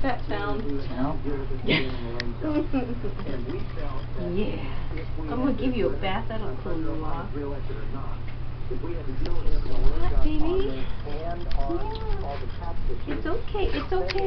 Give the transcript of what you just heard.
How's that sound? No? yeah. I'm gonna give you a bath. That'll cool you off. What, baby? Yeah. It's okay. It's okay.